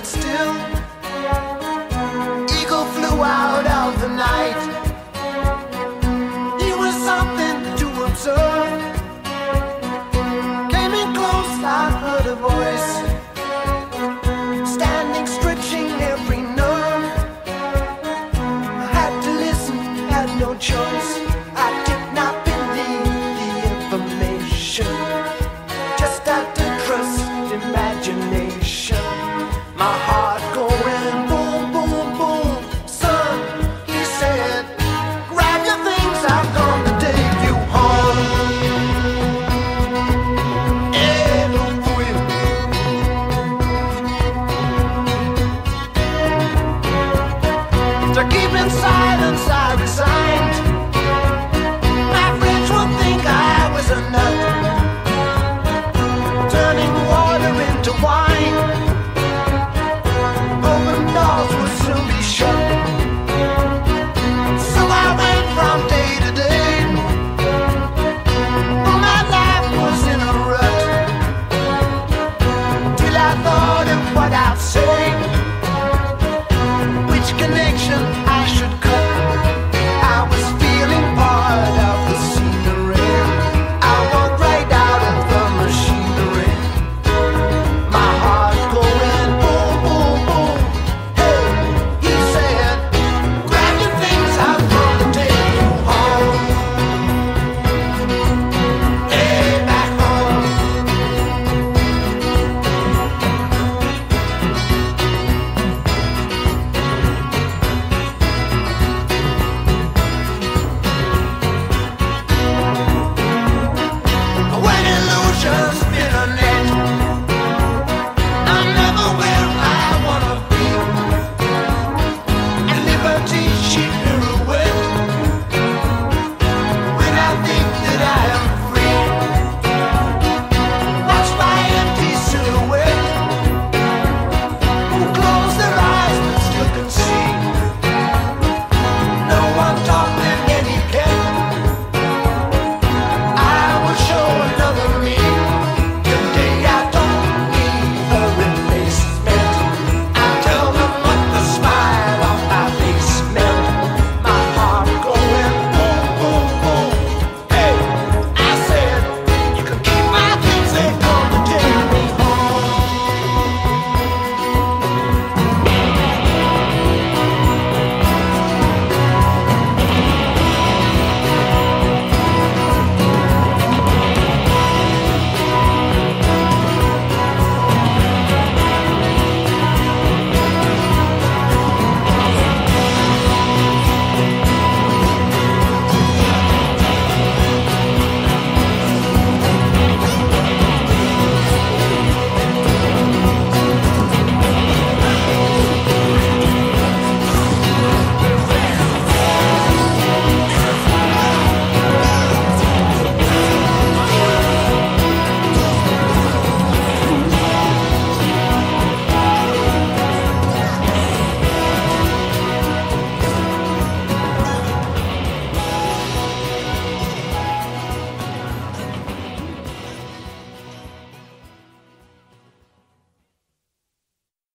but still.